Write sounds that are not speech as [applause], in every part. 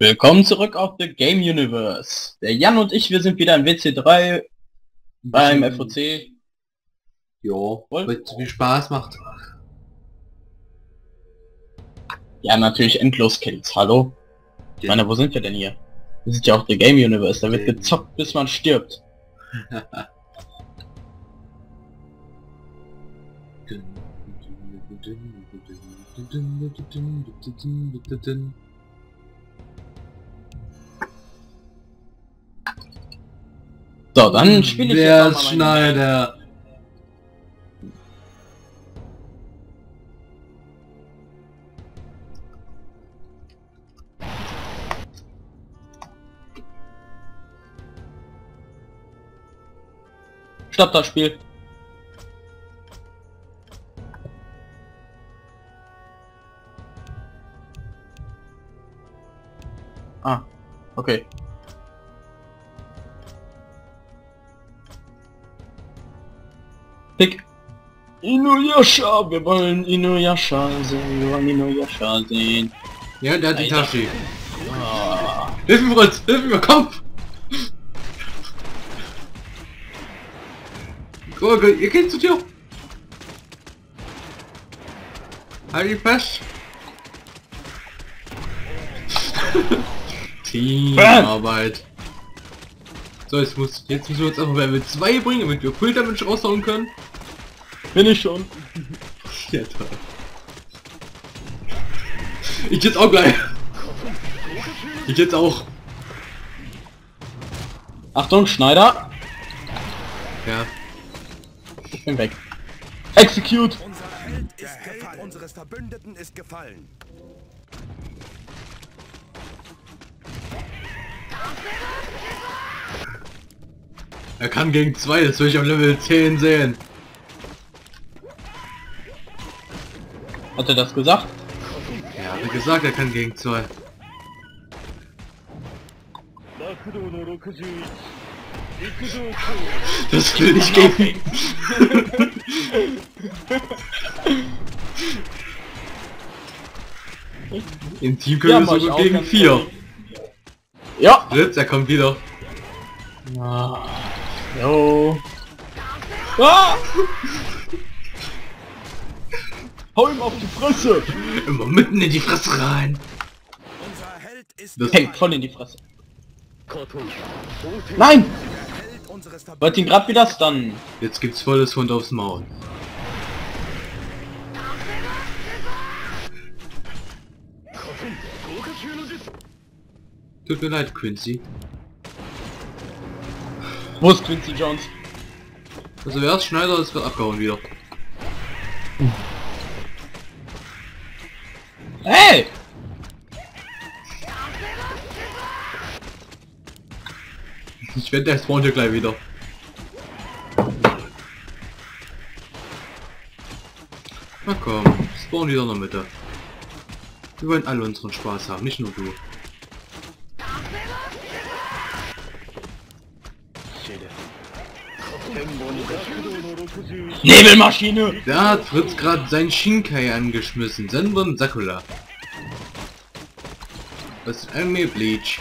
Willkommen zurück auf The Game Universe. Der Jan und ich, wir sind wieder im WC3 beim FOC. Jo, weil es viel Spaß macht. Ja, natürlich endlos Kills. Hallo? Ich meine, wo sind wir denn hier? Wir sind ja auch The Game Universe. Da wird Game. gezockt, bis man stirbt. So, dann spiele ich Der jetzt Schneider. Stopp das Spiel. Ah, okay. Pick. Inuyasha, wir wollen Inuyasha sehen, wir wollen Inuyasha sehen. Ja, der hat die. Tasche. Ah, Hilf mir, Fritz! Hilf mir, komm! Guck ihr geht zu dir. Halt ihn fest. [laughs] Teamarbeit. So, jetzt muss jetzt müssen wir uns einfach Level 2 bringen, damit wir Full Damage raushauen können. Bin ich schon. Toll. Ich jetzt auch gleich. Ich jetzt auch. Achtung, Schneider. Ja. Ich bin weg. Execute. Unser Held ist Der Held unseres Verbündeten ist gefallen. Er kann gegen zwei, das will ich am Level 10 sehen. Hat er das gesagt? Ja, wie gesagt, er kann gegen zwei. Das will ich gegen. [laughs] Im Team können Ja, wir sogar gegen vier. Ja. Blitz, er kommt wieder. Ah, jo. Ah! Hau ihm auf die Fresse! Immer mitten in die Fresse rein. Unser Held ist Das- Hey, voll in die Fresse. Nein! Wollte ihn grad wieder stunnen. Jetzt gibt's volles Hund aufs Maul. Tut mir leid, Quincy. Wo ist Quincy Jones? Also wer ist Schneider, es wird abgehauen wieder. Hey! Ich wette, der spawnt hier gleich wieder. Na komm, spawn wieder in der Mitte. Wir wollen alle unseren Spaß haben, nicht nur du. Nebelmaschine! Da hat Fritz gerade sein Shinkai angeschmissen. Senbon Sakura. Das ist Anime Bleach.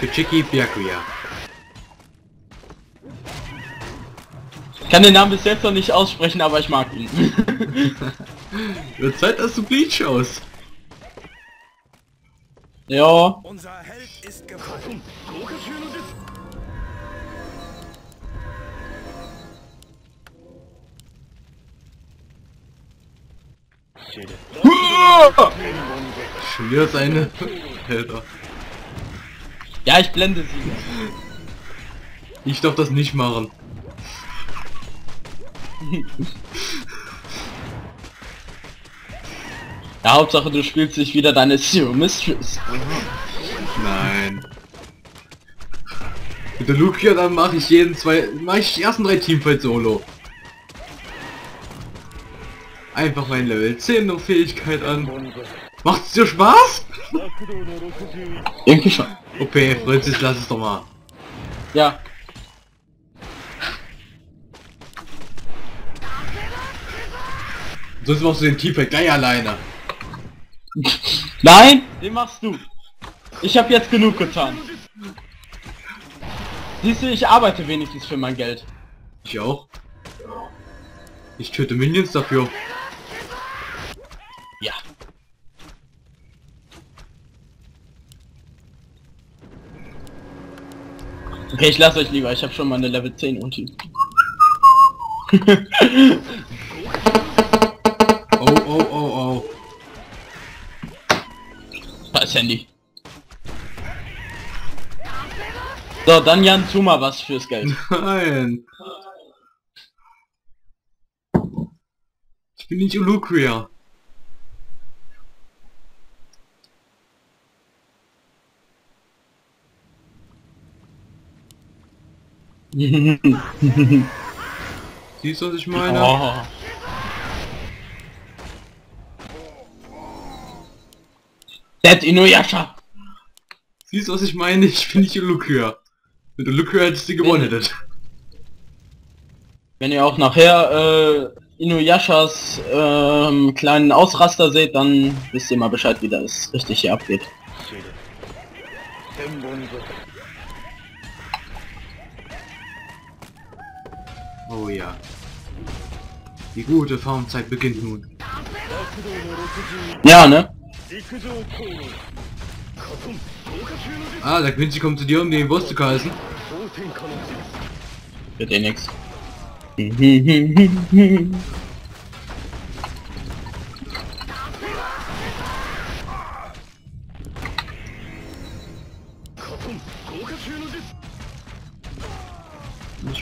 Kuchiki Byakuya. Ich kann den Namen bis jetzt noch nicht aussprechen, aber ich mag ihn. [laughs] Wird Zeit, dass du Bleach aus. ja. Unser Held ist gefallen. Schon wieder seine. Alter. Ja, ich blende sie. Ich darf das nicht machen. Ja, Hauptsache du spielst dich wieder deine Zero Mistress. Nein. Mit der Lukia dann mache ich jeden zwei. mache ich die ersten drei Teamfights solo. Einfach mein Level 10 noch Fähigkeit an. Macht's dir Spaß? Irgendwie schon. Okay, Francis, lass es doch mal. Ja. Sonst machst du den Teamfight gleich alleine. Nein, den machst du. Ich habe jetzt genug getan. Siehst du, ich arbeite wenigstens für mein Geld. Ich auch. Ich töte Minions dafür. Okay, ich lasse euch lieber. Ich habe schon mal eine Level 10 Ulti. Oh, oh, oh, oh. Da ist Handy. So, dann Jan, tu mal was fürs Geld. Nein. Ich bin nicht Ulukria. Siehst du, was ich meine? oh. Dead Inuyasha! Siehst du, was ich meine? Ich bin nicht Ulukria. Mit Ulukria hättest du gewonnen. hättet. Wenn ihr auch nachher äh, Inuyashas ähm, kleinen Ausraster seht, dann wisst ihr mal Bescheid, wie das richtig hier abgeht. Oh ja. Die gute Farmzeit beginnt nun. Ja, ne? Ah, der Quincy kommt zu dir, um den Boss zu kalsen. Wird eh nix. [laughs]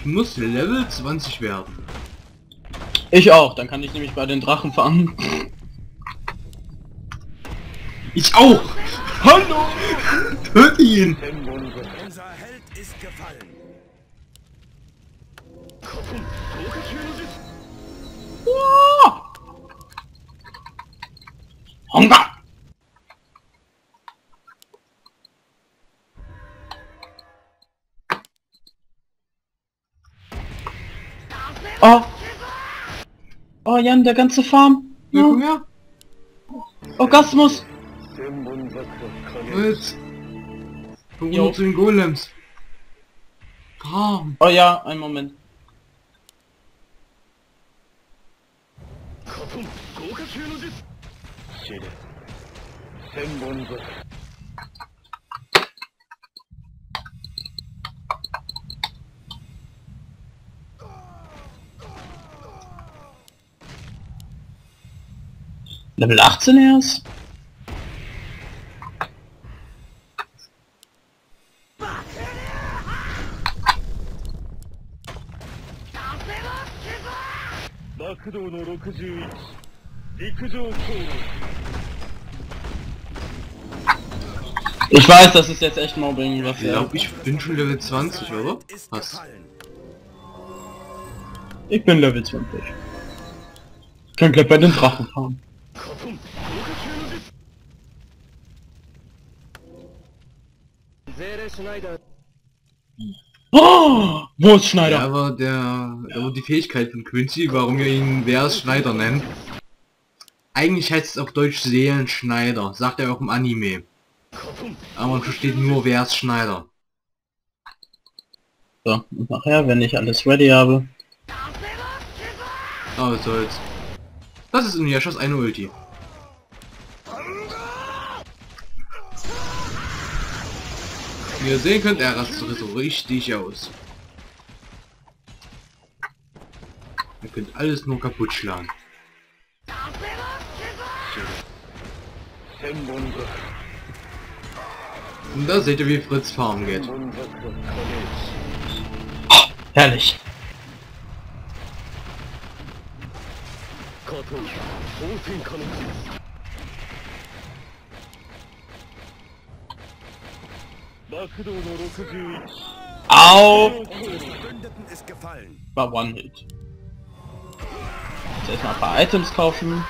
Ich muss Level 20 werden. Ich auch, dann kann ich nämlich bei den Drachen fangen. Ich auch! Hallo! Töte ihn! Unser Held ist gefallen. Hunger! Oh! Oh Jan, der ganze Farm! Ja, komm her! Orgasmus! Jetzt! Zu den Golems! Komm! Oh ja, einen Moment. Level 18 erst? Ich weiß, das ist jetzt echt Mobbing, was Ich glaube, ich bin schon Level 20, oder? Was? Ich bin Level 20. Ich kann gleich bei den Drachen fahren. Oh, wo ist Schneider? aber der, aber die Fähigkeit von Quincy, warum wir ihn Wers Schneider nennen. Eigentlich heißt es auf Deutsch Seelenschneider, sagt er auch im Anime. Aber man versteht nur Wers Schneider. So, und nachher, wenn ich alles ready habe. Aber was soll's. Das ist Inuyashas eine Ulti. Wie ihr sehen könnt, er rastet so richtig aus. Ihr könnt alles nur kaputt schlagen. Und da seht ihr, wie Fritz Farm geht. Herrlich. Au! Unsere Verbündeten ist gefallen. War One Hit. Jetzt erstmal ein paar Items kaufen.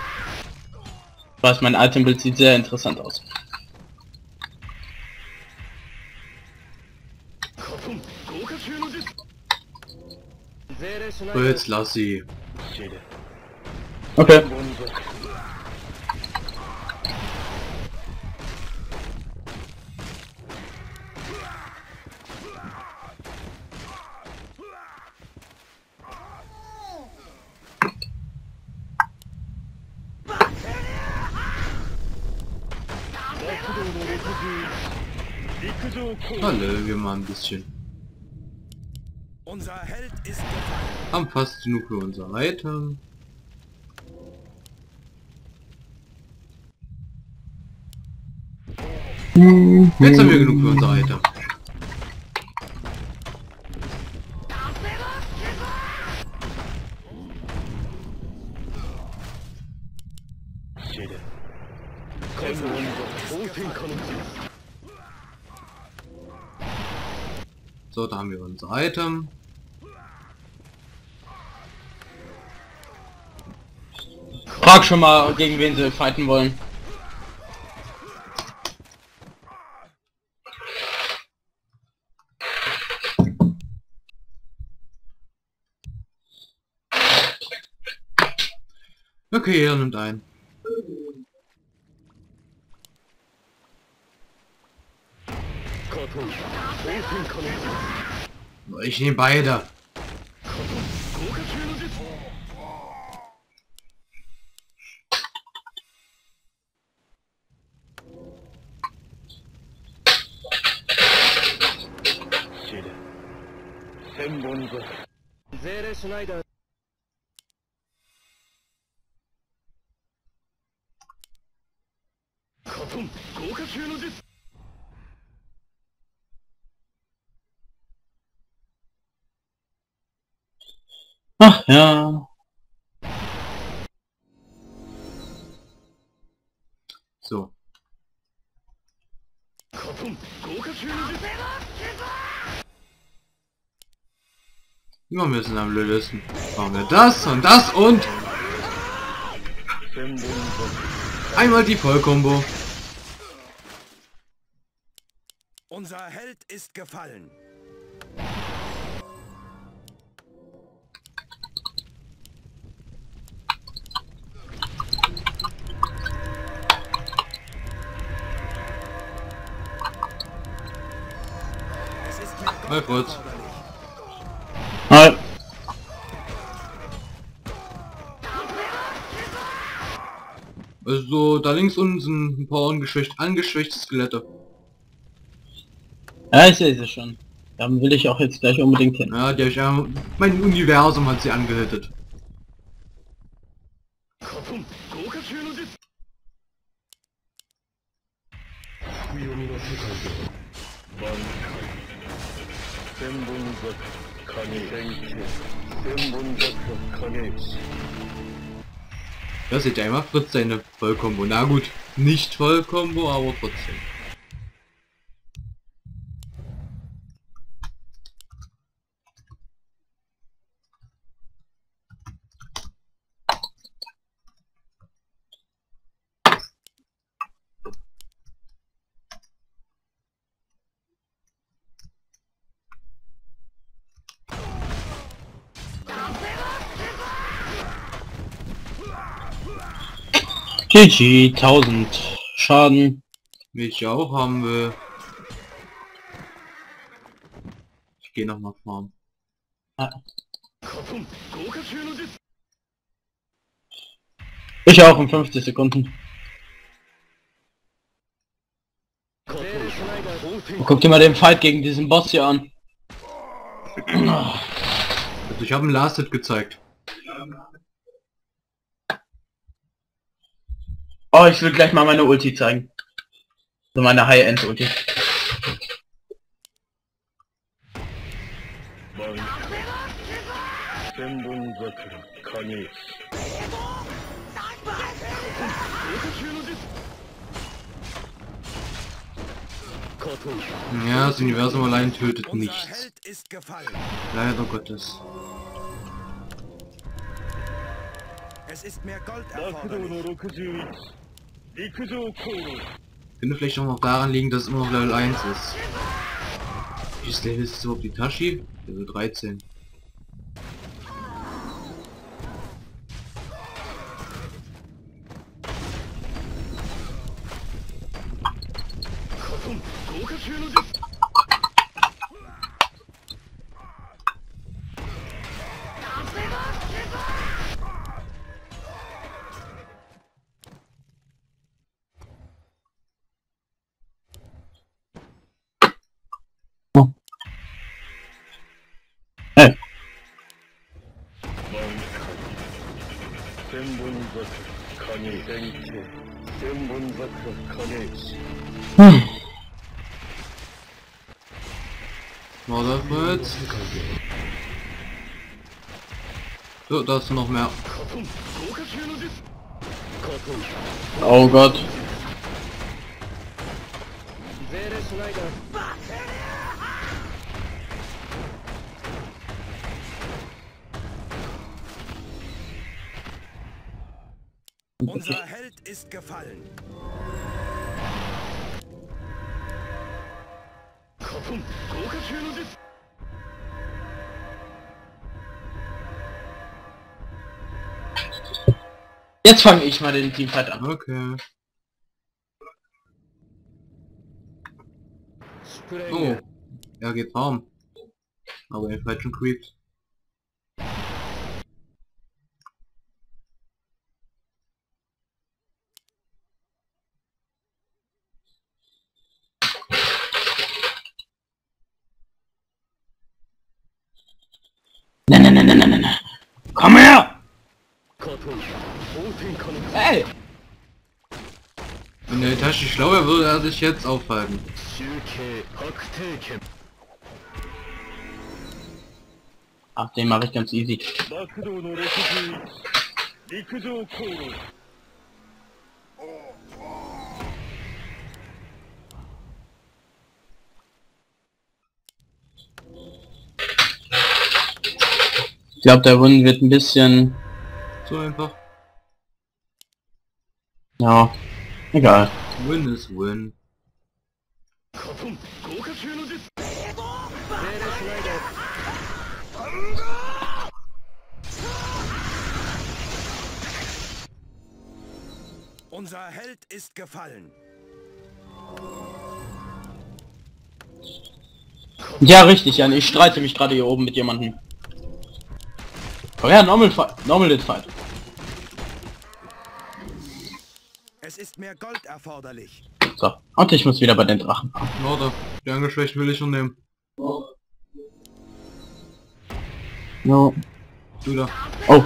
Ich weiß, mein Itembild sieht sehr interessant aus. Fritz, lass sie. Okay. Alle, wir mal ein bisschen. Unser Held ist gefallen. Haben fast genug für unser Item. Jetzt haben wir genug für unser Item. Haben wir unser Item. Frag schon mal, gegen wen sie fighten wollen. Okay, er nimmt ein. Ich nehme beide. Schneider. Kotum, 豪華級の術 Ach ja. So. Immer müssen am blödesten. Machen wir das und das und einmal die Vollkombo. Unser Held ist gefallen. Kurz. Hi. Also da links unten sind ein paar ungeschwächt, angeschwächte Skelette. Ja, ich sehe sie schon. Dann will ich auch jetzt gleich unbedingt hin. Ja, hab ich ja, mein Universum hat sie angehittet. Das ja immer Fritz seine Vollkombo. Na gut, nicht Vollkombo, aber trotzdem. GG, 1000 Schaden. Mich auch haben wir. Ich gehe noch mal farmen. Ich auch in 50 Sekunden. Guck dir mal den Fight gegen diesen Boss hier an. Also ich habe einen Last Hit gezeigt. Oh, ich will gleich mal meine Ulti zeigen. So meine High-End-Ulti. Ja, das Universum allein tötet nichts. Leider Gottes. Es ist mehr Gold erforderlich. Könnte vielleicht auch noch daran liegen, dass es immer noch Level 1 ist. Level ist überhaupt die Tashi? Level 13. Hm. Warte, Fritz. So, da du noch mehr. Oh Gott. Unser Held ist gefallen. Jetzt fange ich mal den Teamfight an. Okay. Oh. Er geht warm. Aber in falschen Creeps. Itachi schlauer würde er sich jetzt aufhalten. Ach, den mache ich ganz easy. Ich glaube, der Wund wird ein bisschen... Zu einfach. Ja, egal. Win is win. Unser Held ist gefallen. Ja, richtig, Jan. Ich streite mich gerade hier oben mit jemandem. Oh ja, normal fight. Normal fight. Es ist mehr Gold erforderlich. So. Und ich muss wieder bei den Drachen. Warte, die angeschwächt will ich schon nehmen. No. Du da. Oh.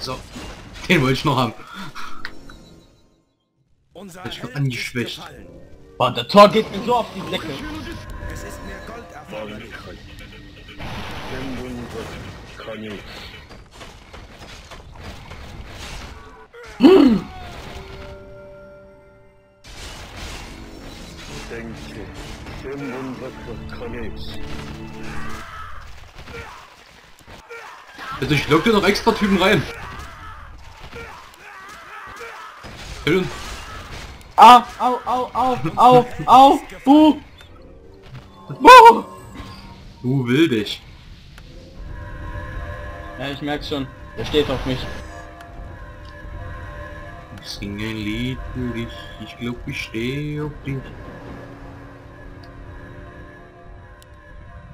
So. Den wollte ich noch haben. Unser Ich bin angeschwächt. Boah, der Tor geht mir so auf die Decke. Es ist mehr Gold erforderlich. 天 Also ich lock dir noch extra Typen rein. Schön. Au, au, au, au, au, au, buh. Buh. Du will dich. Ja, ich merk's schon. Der steht auf mich. Ich singe ein Lied für dich. Ich glaub, ich stehe auf dich.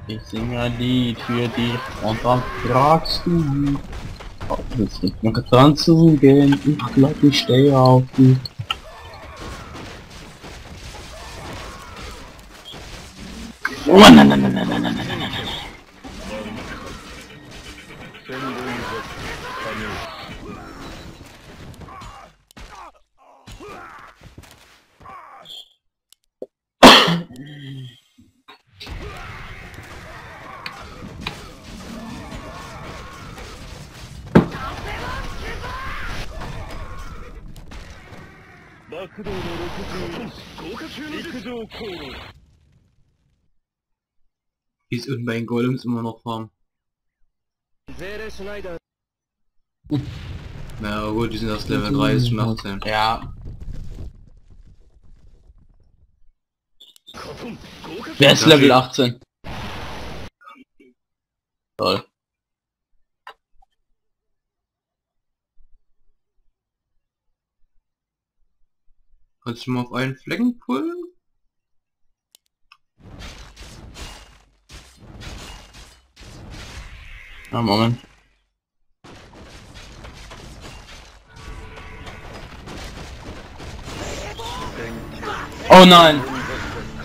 Ich singe ein Lied für dich und dann fragst du mich, ob es nicht mehr dran zu gehen. Ich glaub, ich stehe auf dich. Oh, nein, nein, nein, nein, nein, nein, nein, Ist unten bei Golems immer noch warm. Na ja, gut, die sind erst Level 3, ist schon 18. Ja. Wer ist Level 18? Toll. Kannst du mal auf einen Flecken pullen? Ja, Moment. Oh nein!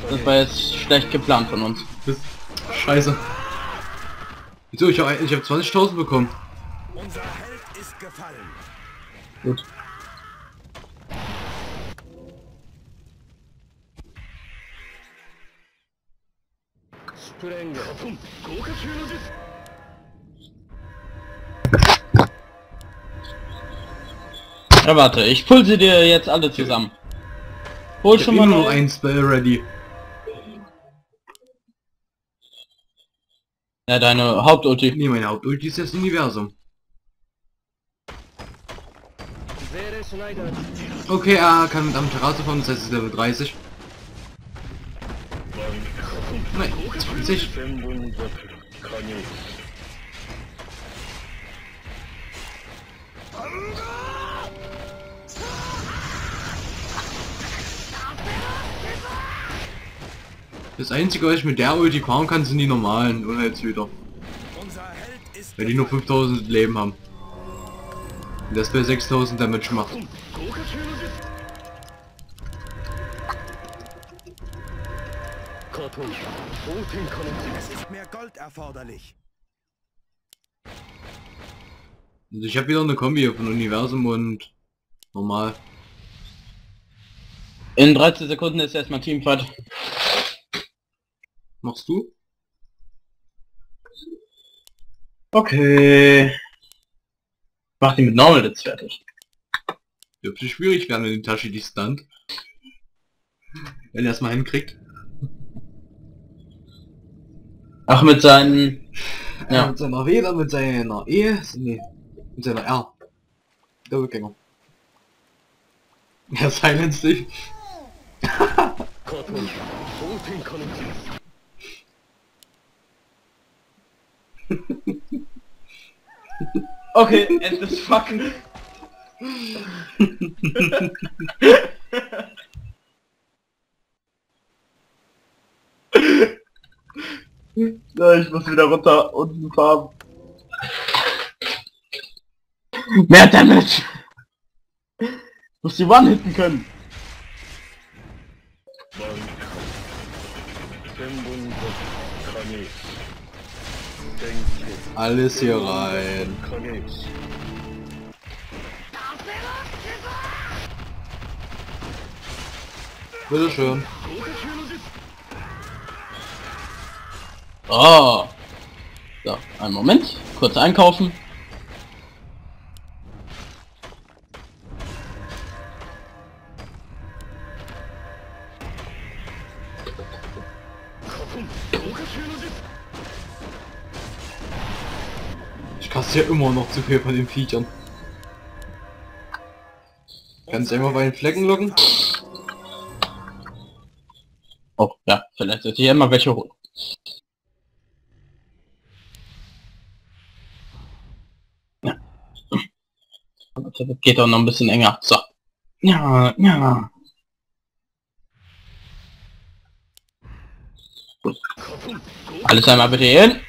Das war jetzt schlecht geplant von uns. Scheiße. Wieso? Ich habe ich hab 20.000 bekommen. Unser Held ist gefallen. Gut. プレンガコン豪華級の術 Ja, warte, ich pull sie dir jetzt alle zusammen. Hol Ich hab schon mal immer noch noch ein Spell ready. Ja, deine Hauptulti. Nee, meine Hauptulti ist das Universum. ゼーレ・シュナイダー Okay, er kann mit Amaterasu fahren, das heißt es ist Level 30. Nein, 20. Das einzige, was ich mit der Ulti fahren kann, sind die normalen Unheilshüter. Weil die nur 5000 Leben haben. Und das bei 6000 Damage macht. Es ist mehr Gold erforderlich. Also ich habe wieder eine Kombi von Universum und normal. In 13 Sekunden ist erstmal Teamfight. Machst du? Okay. Mach die mit Normal jetzt fertig. Dürfte schwierig werden, wenn die Tasche die stunt. Wenn er es mal hinkriegt. Ach, mit seinen... Ja. Mit seiner Rede, mit seiner E, nee, mit seiner R. Der Rückgänger. Er silenced dich. okay, end this fucking... [laughs] [laughs] Ja, ich muss wieder runter unten fahren. Mehr Damage! Ich muss die One hitten können! Alles hier rein. Bitteschön. schön. Oh. So, einen Moment. Kurz einkaufen. Ich kassiere immer noch zu viel von den Viechern. Kannst du immer bei den Flecken locken? Oh, ja, vielleicht sollte ich ja mal welche holen. Also, geht auch noch ein bisschen enger. So. Ja, ja. Alles einmal bitte hin.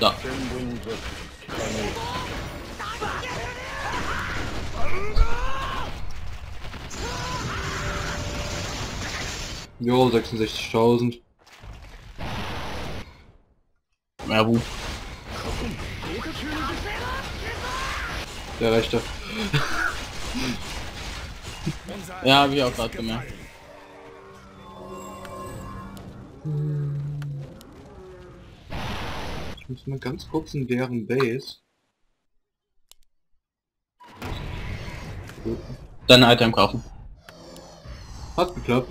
So. Jo, 66.000. Wo? Der rechte. [laughs] Ja, hab ich auch grad gemerkt. Ich muss mal ganz kurz in deren Base. Dein Item kaufen. Hat geklappt.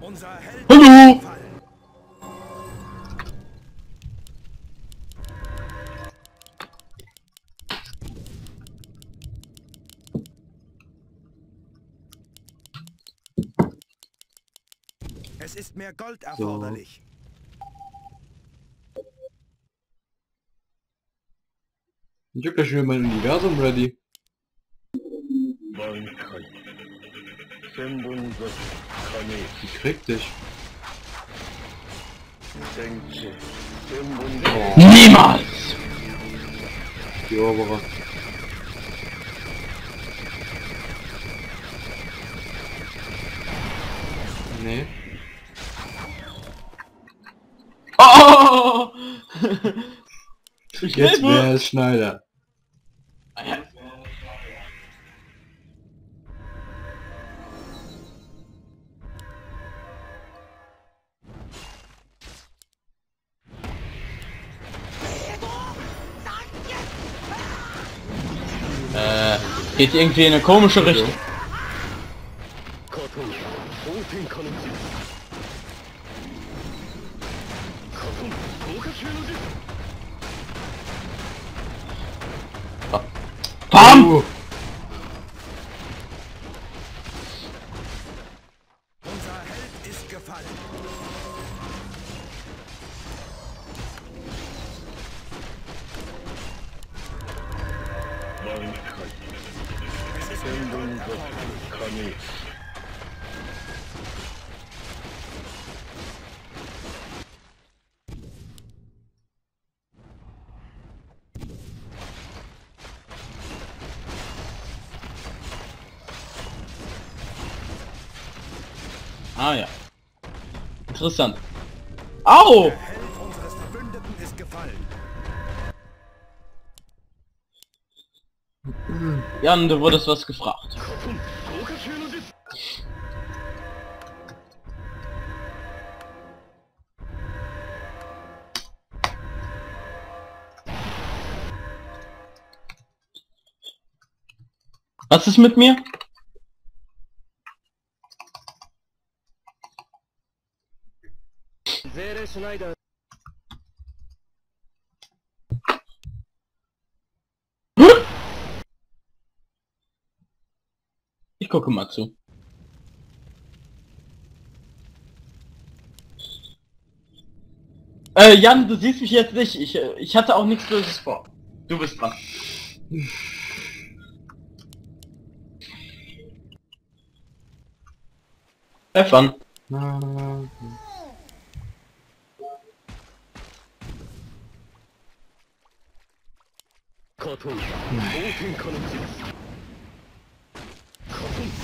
Unser Held Hallo! Es ist mehr Gold erforderlich. So. Ich hab ja schon mein Universum ready. Wie kriegt dich? Niemals! Die obere. Nee. Oh! Jetzt wäre es Schneider. Äh, geht irgendwie in eine komische Richtung. Wow! Jan, du wurdest was gefragt. Was ist mit mir? Zere Schneider Ich gucke mal zu. Äh, Jan, du siehst mich jetzt nicht. Ich, äh, ich hatte auch nichts Böses vor. Du bist dran. Stefan. カ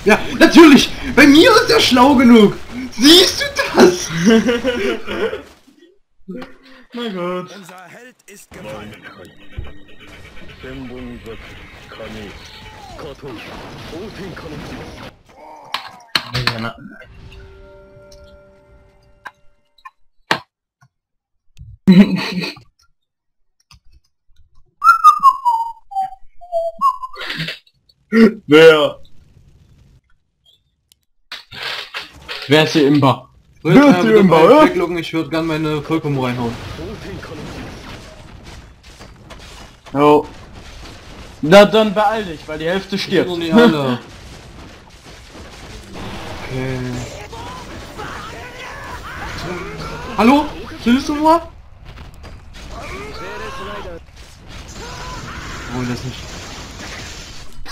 Ja, natürlich! Bei mir ist er schlau genug! Siehst du das? [laughs] Na gut. Unser Held ist gefallen. Wer? Wer ist hier Imba? Wer ist hier Imba? Entwicklung, ich würde gerne meine Vollkommen reinhauen. Oh. Na dann beeil dich, weil die Hälfte stirbt. Ich nicht alle. [laughs] okay. Hallo? Hilfst du nur? Oh, das nicht.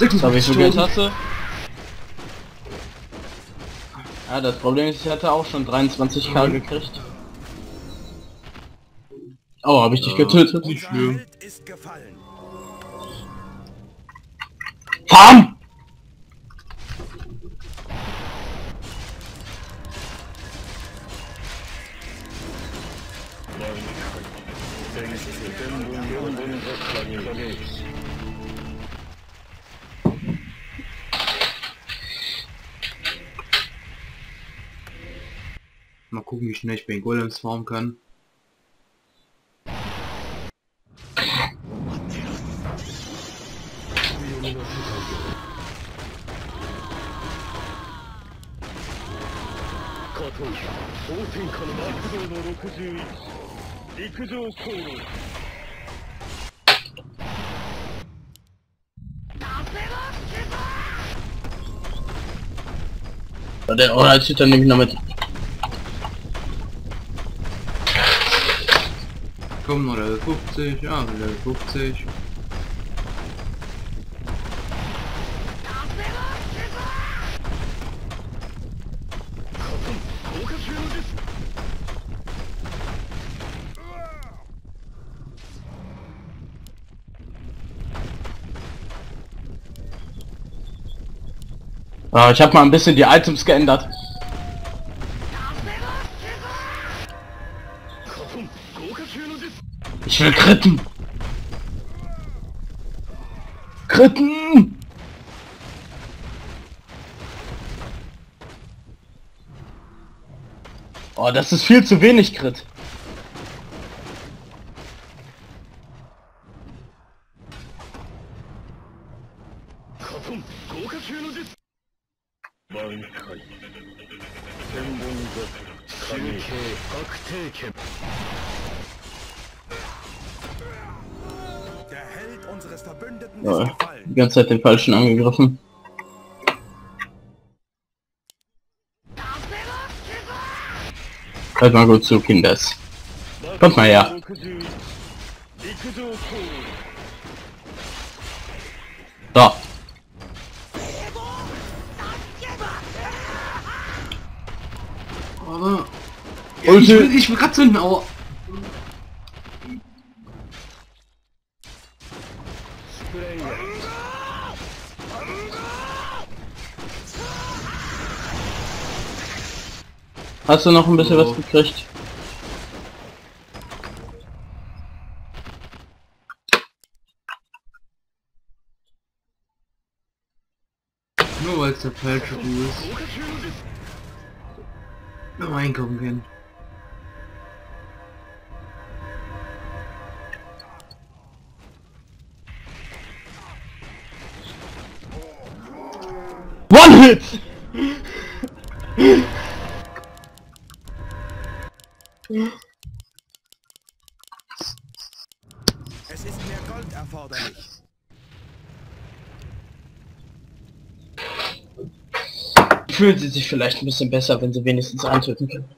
Da wie 56 viel Geld hast du? Ja, das Problem ist, ich hatte auch schon 23k gekriegt. Oh, habe ich dich getötet? Nicht schlimm. Held wie schnell ich Ben Golems formen kann. Oder als ich dann nämlich noch mit Komm, noch Level 50, ja, Level 50. Ah, ich habe mal ein bisschen die Items geändert. Ich will kritten. Kritten! Oh, das ist viel zu wenig Crit. Ja, die ganze Zeit den Falschen angegriffen. Hört mal gut zu, Kinders. Kommt mal her. Da. Oh. Ich, ich, ich will gerade zünden, aber... hast du noch ein bisschen so. was also. gekriegt. Nur weil es der falsche ist. Noch einkommen gehen. Gold erforderlich. Fühlen sie sich vielleicht ein bisschen besser, wenn sie wenigstens eintöten können.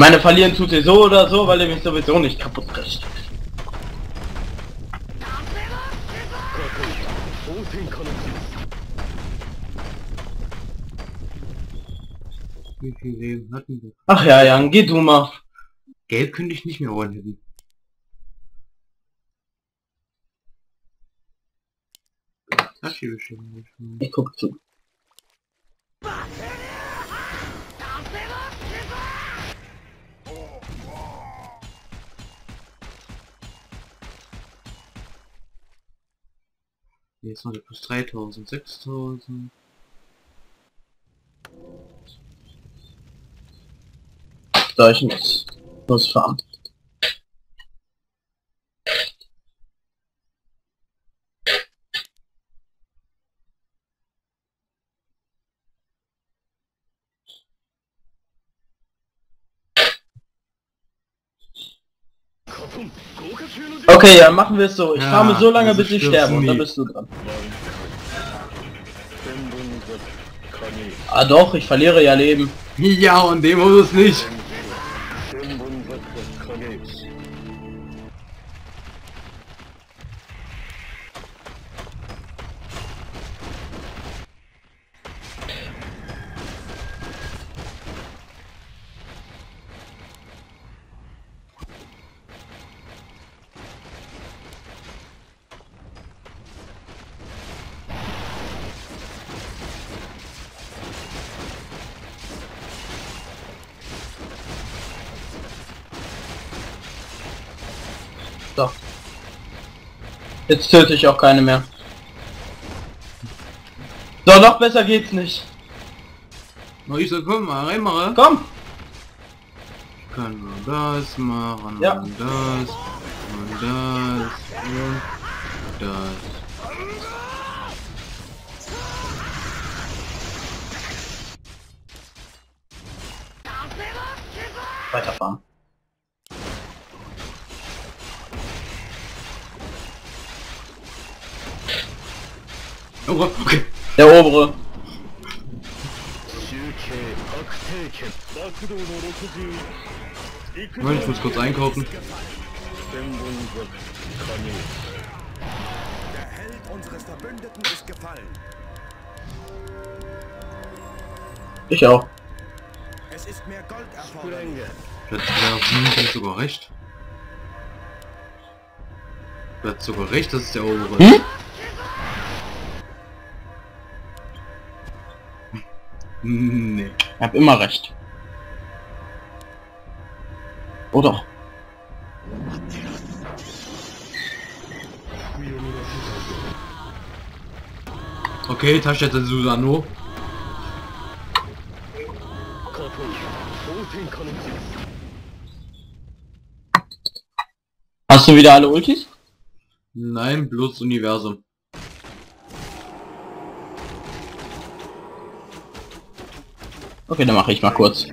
meine, verlieren tut sie so oder so, weil ihr mich sowieso nicht kaputt kriegt. Wie viel Leben hatten wir? Ach ja, Jan, geh du mal. Geld könnte ich nicht mehr holen. Das hier bestimmt nicht. Ich guck zu. Jetzt noch plus 3000, 6000. So, ich muss losfahren. Okay, ja, machen wir es so. Ich farme so lange, bis ich sterbe und dann bist du dran. Ah doch, ich verliere ja Leben. Ja, und dem muss es nicht. Jetzt töte ich auch keine mehr. So, noch besser geht's nicht. Ich sag, komm mal, rein mal. Komm! Ich kann nur das machen Ja. und das und das und das. Weiterfahren. obere, okay. Der obere. Ich muss kurz einkaufen. Der Held unseres Verbündeten ist gefallen. Ich auch. Es ist mehr Gold erforderlich. Ich wäre sogar recht. Das sogar recht, das ist der obere. Hm? Nee. Ich hab immer recht. Oh doch. Okay, Taschette Susano. Hast du wieder alle Ultis? Nein, bloß Universum. Okay, dann mache ich mal kurz.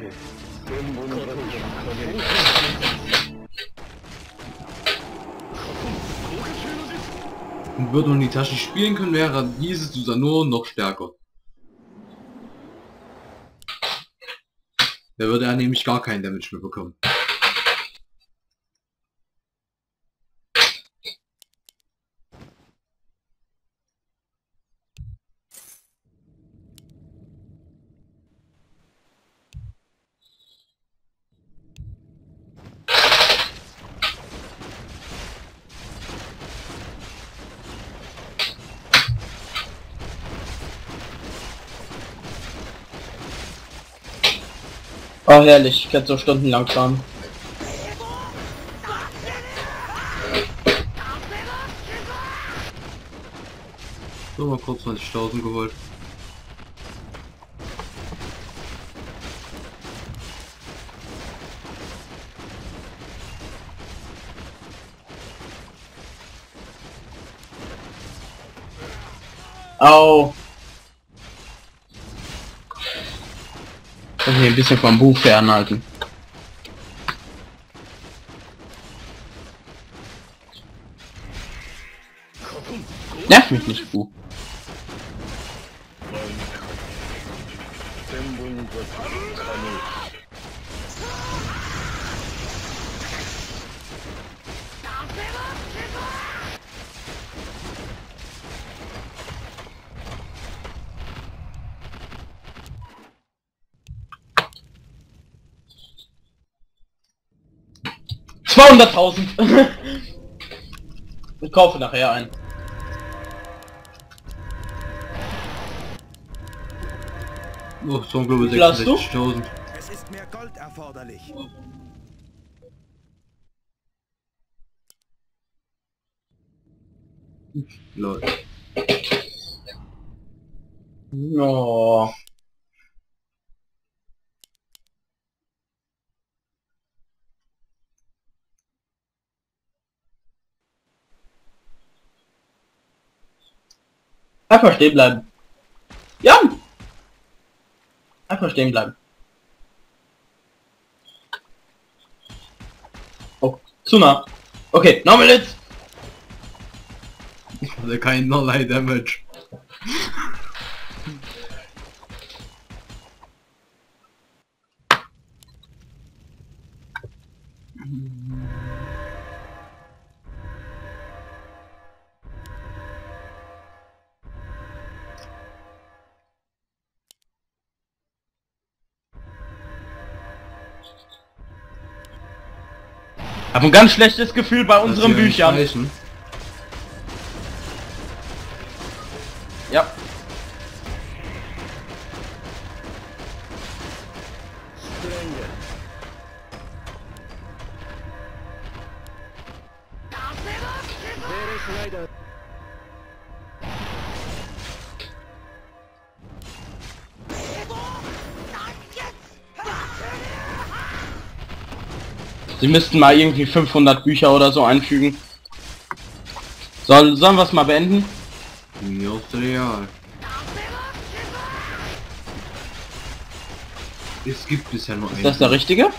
Und würde man die Tasche spielen können, wäre dieses Susano noch stärker. Da würde er nämlich gar keinen Damage mehr bekommen. Oh herrlich, ich kann so stundenlang fahren. So, mal kurz 20.000 geholt. Au. Okay, ein bisschen vom Buch fernhalten. Nerv mich nicht, Bu. 200.000! [laughs] ich kaufe nachher ein. Oh, so ein du? 66.000. Es ist mehr Gold erforderlich. Lol. Ja. Einfach stehen bleiben. Ja! Einfach stehen bleiben. Oh, zu nah. Okay, nochmal jetzt. Also keinerlei Damage. Hab ein ganz schlechtes Gefühl bei unseren Büchern. Zeichen. Sie müssten mal irgendwie 500 Bücher oder so einfügen. Soll, sollen wir es mal beenden? Real. Es gibt bisher nur Ist einen. das der richtige?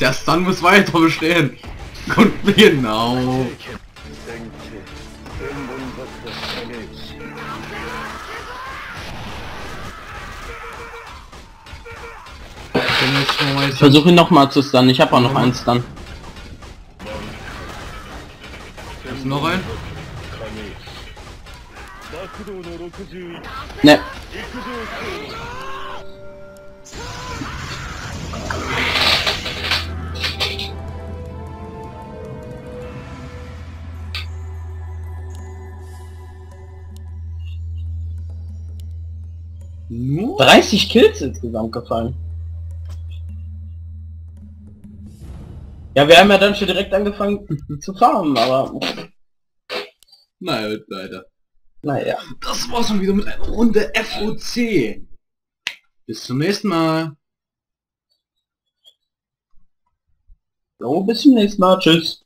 Der Stun muss weiter bestehen. Und genau. Ich versuche ihn nochmal zu stunnen, ich habe auch noch eins dann. Ist noch ein? Ne. Nur? 30 Kills insgesamt gefallen. Ja, wir haben ja dann schon direkt angefangen zu farmen, aber Na gut, Leute. naja. Das war's schon wieder mit einer Runde FOC. Bis zum nächsten Mal. So, bis zum nächsten Mal. Tschüss.